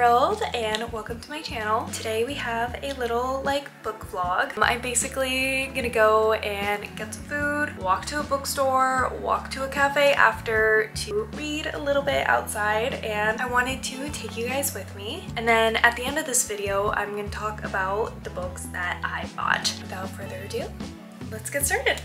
Emerald and welcome to my channel. Today we have a little like book vlog. Um, I'm basically gonna go and get some food, walk to a bookstore, walk to a cafe after to read a little bit outside and I wanted to take you guys with me. And then at the end of this video, I'm gonna talk about the books that I bought. Without further ado, let's get started.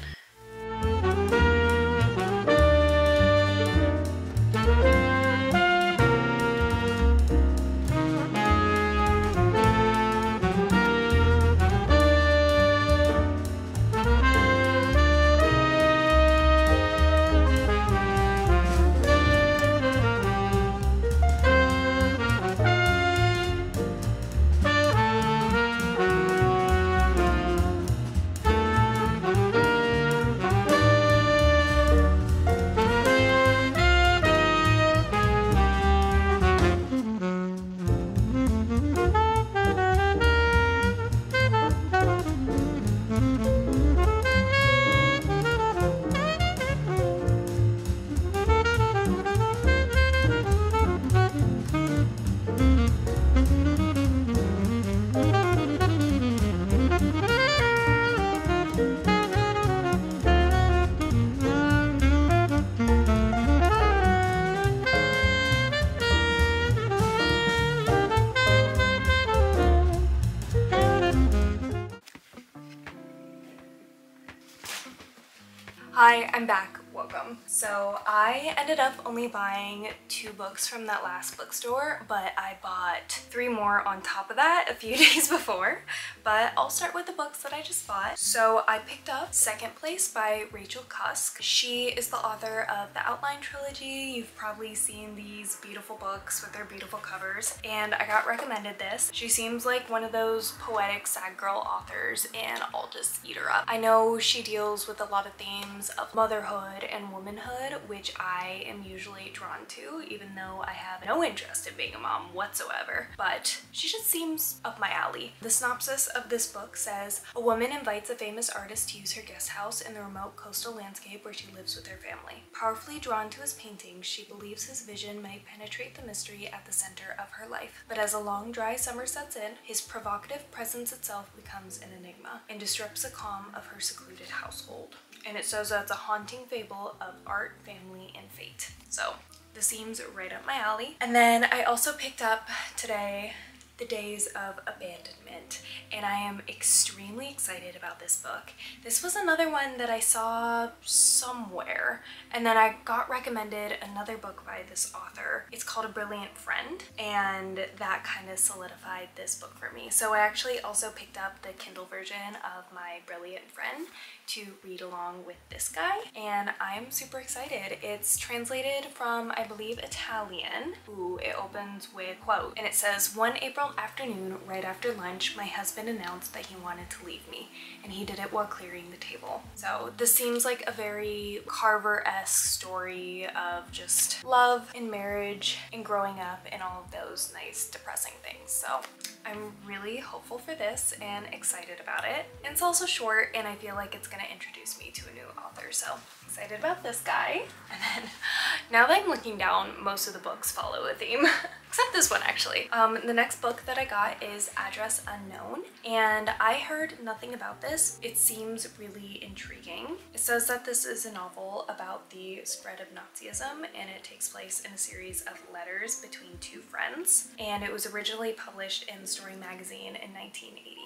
Hi, I'm back. Welcome. So I ended up only buying two books from that last bookstore, but I bought three more on top of that a few days before. But I'll start with the books that I just bought. So I picked up Second Place by Rachel Cusk. She is the author of the Outline Trilogy. You've probably seen these beautiful books with their beautiful covers, and I got recommended this. She seems like one of those poetic sad girl authors, and I'll just eat her up. I know she deals with a lot of themes of motherhood and womanhood, which I am usually drawn to, even though I have no interest in being a mom whatsoever. But she just seems up my alley. The synopsis of this book says, A woman invites a famous artist to use her guest house in the remote coastal landscape where she lives with her family. Powerfully drawn to his paintings, she believes his vision may penetrate the mystery at the center of her life. But as a long, dry summer sets in, his provocative presence itself becomes an enigma and disrupts the calm of her secluded household and it says that it's a haunting fable of art, family, and fate. So this seems right up my alley. And then I also picked up today the Days of Abandonment, and I am extremely excited about this book. This was another one that I saw somewhere, and then I got recommended another book by this author. It's called A Brilliant Friend, and that kind of solidified this book for me. So I actually also picked up the Kindle version of My Brilliant Friend to read along with this guy and I'm super excited. It's translated from I believe Italian. Ooh, it opens with quote and it says one April afternoon right after lunch my husband announced that he wanted to leave me and he did it while clearing the table. So this seems like a very Carver-esque story of just love and marriage and growing up and all of those nice depressing things. So I'm really hopeful for this and excited about it. And it's also short and I feel like it's gonna introduce me to a new author. So excited about this guy. And then now that I'm looking down, most of the books follow a theme. Except this one actually. Um, the next book that I got is Address Unknown and I heard nothing about this. It seems really intriguing. It says that this is a novel about the spread of Nazism and it takes place in a series of letters between two friends and it was originally published in Story magazine in 1983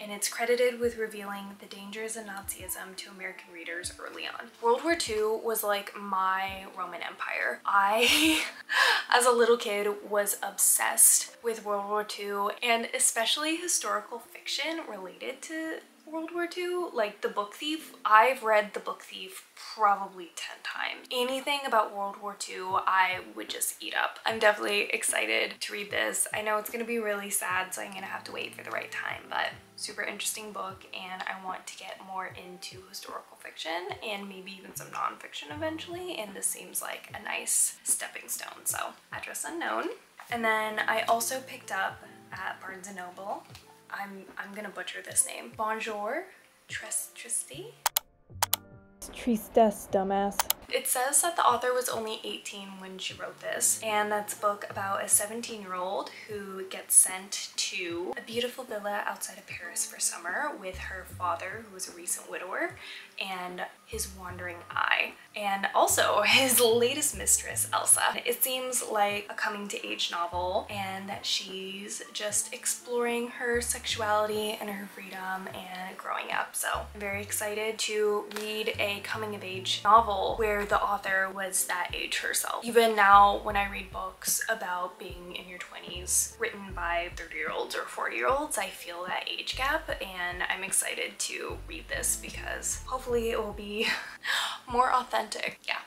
and it's credited with revealing the dangers of Nazism to American readers early on. World War II was like my Roman Empire. I, as a little kid, was obsessed with World War II and especially historical fiction related to World War II, like The Book Thief, I've read The Book Thief probably 10 times. Anything about World War II, I would just eat up. I'm definitely excited to read this. I know it's gonna be really sad, so I'm gonna have to wait for the right time, but super interesting book and I want to get more into historical fiction and maybe even some nonfiction eventually, and this seems like a nice stepping stone. So, Address Unknown. And then I also picked up at Barnes & Noble I'm I'm gonna butcher this name. Bonjour, Tristy. Tristesse, dumbass. It says that the author was only 18 when she wrote this, and that's a book about a 17 year old who gets sent to a beautiful villa outside of Paris for summer with her father, who was a recent widower, and his wandering eye, and also his latest mistress, Elsa. It seems like a coming to age novel, and that she's just exploring her sexuality and her freedom and growing up. So I'm very excited to read a coming of age novel where the author was that age herself. Even now, when I read books about being in your 20s, written by 30 year olds or 40 year olds, I feel that age gap, and I'm excited to read this because hopefully it will be more authentic. Yeah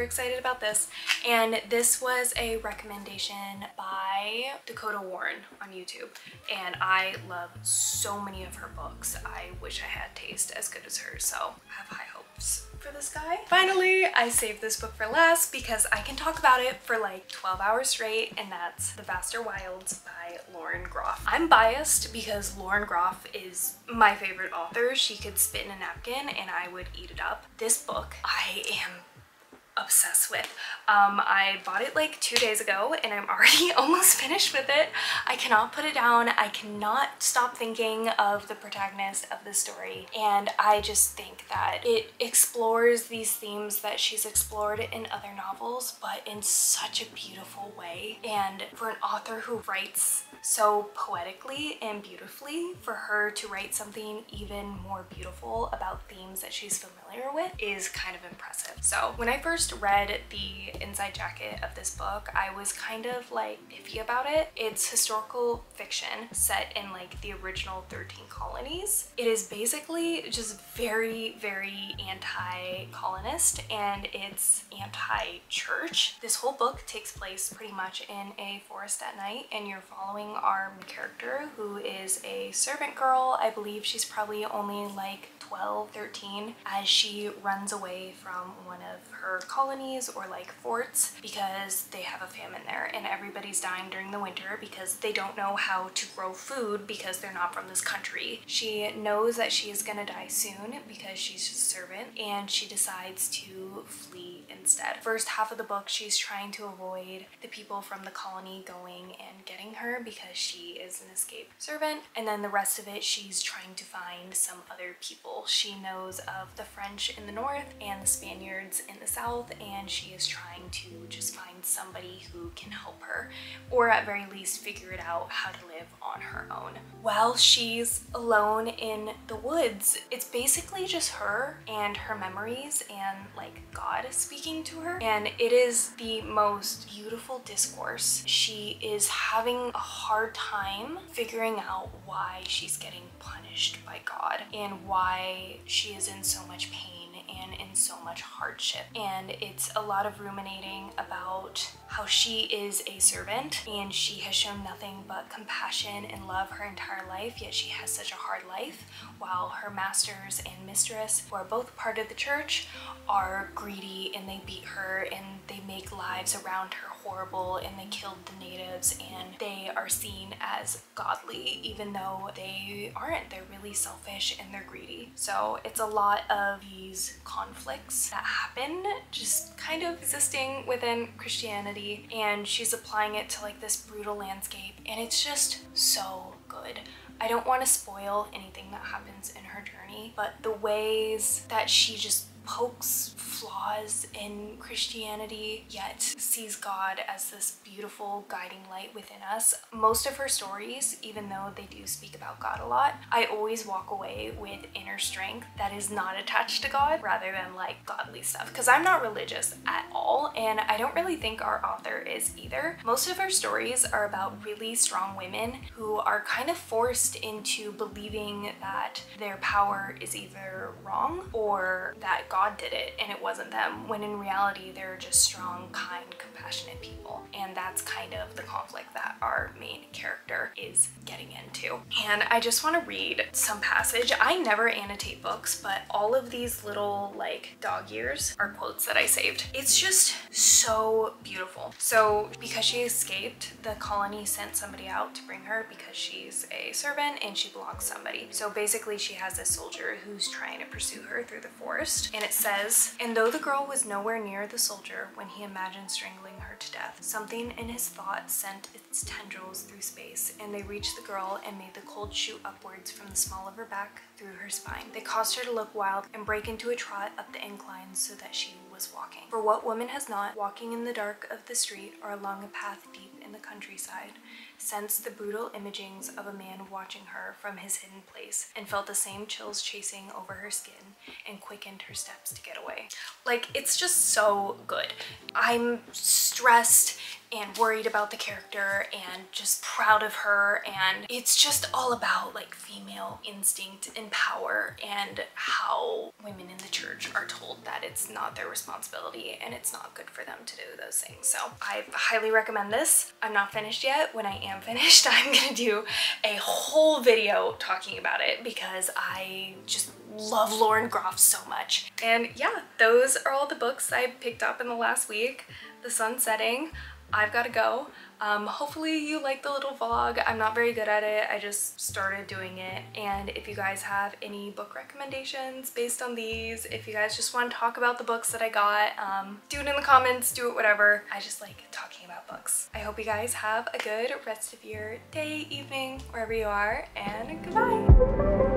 super excited about this and this was a recommendation by Dakota Warren on YouTube and I love so many of her books I wish I had taste as good as hers so I have high hopes for this guy. Finally, I saved this book for last because I can talk about it for like 12 hours straight and that's The Vaster Wilds by Lauren Groff. I'm biased because Lauren Groff is my favorite author. She could spit in a napkin and I would eat it up. This book I am obsessed with. Um, I bought it like two days ago and I'm already almost finished with it. I cannot put it down. I cannot stop thinking of the protagonist of the story. And I just think that it explores these themes that she's explored in other novels, but in such a beautiful way. And for an author who writes so poetically and beautifully, for her to write something even more beautiful about themes that she's familiar with is kind of impressive. So when I first read the inside jacket of this book, I was kind of like iffy about it. It's historical fiction set in like the original 13 colonies. It is basically just very, very anti-colonist and it's anti-church. This whole book takes place pretty much in a forest at night and you're following our character who is a servant girl. I believe she's probably only like 12, 13 as she runs away from one of her colonies or like forts because they have a famine there and everybody's dying during the winter because they don't know how to grow food because they're not from this country. She knows that she is gonna die soon because she's just a servant and she decides to flee instead. First half of the book she's trying to avoid the people from the colony going and getting her because she is an escaped servant and then the rest of it she's trying to find some other people she knows of the French in the north and the Spaniards in the south, and she is trying to just find somebody who can help her, or at very least figure it out how to live on her own. While she's alone in the woods, it's basically just her and her memories and like God speaking to her. And it is the most beautiful discourse. She is having a hard time figuring out why she's getting punished by God and why she is in so much pain and in so much hardship. And it's a lot of ruminating about how she is a servant and she has shown nothing but compassion and love her entire life, yet she has such a hard life, while her masters and mistress, who are both part of the church, are greedy and they beat her and they make lives around her horrible and they killed the natives and they are seen as godly even though they aren't. They're really selfish and they're greedy. So it's a lot of these conflicts that happen just kind of existing within Christianity and she's applying it to like this brutal landscape and it's just so good. I don't want to spoil anything that happens in her journey, but the ways that she just pokes flaws in Christianity, yet sees God as this beautiful guiding light within us. Most of her stories, even though they do speak about God a lot, I always walk away with inner strength that is not attached to God rather than like godly stuff. Because I'm not religious at all, and I don't really think our author is either. Most of her stories are about really strong women who are kind of forced into believing that their power is either wrong or that God did it and it wasn't them, when in reality they're just strong, kind, compassionate people. And that's kind of the conflict that our main character is getting into. And I just want to read some passage. I never annotate books, but all of these little like dog ears are quotes that I saved. It's just so beautiful. So because she escaped, the colony sent somebody out to bring her because she's a servant and she belongs somebody. So basically she has a soldier who's trying to pursue her through the forest and it says, And though the girl was nowhere near the soldier when he imagined strangling her to death, something in his thought sent its tendrils through space, and they reached the girl and made the cold shoot upwards from the small of her back through her spine. They caused her to look wild and break into a trot up the incline so that she was walking. For what woman has not, walking in the dark of the street or along a path deep in the countryside, sensed the brutal imagings of a man watching her from his hidden place and felt the same chills chasing over her skin and quickened her steps to get away. Like, it's just so good. I'm stressed and worried about the character and just proud of her and it's just all about like female instinct and power and how women in the church are told that it's not their responsibility and it's not good for them to do those things. So I highly recommend this. I'm not finished yet. When I am finished, I'm gonna do a whole video talking about it because I just love Lauren Groff so much. And yeah, those are all the books I picked up in the last week. The Sun Setting, I've got to go. Um, hopefully you like the little vlog. I'm not very good at it. I just started doing it. And if you guys have any book recommendations based on these, if you guys just want to talk about the books that I got, um, do it in the comments, do it whatever. I just like talking about books. I hope you guys have a good rest of your day, evening, wherever you are, and goodbye.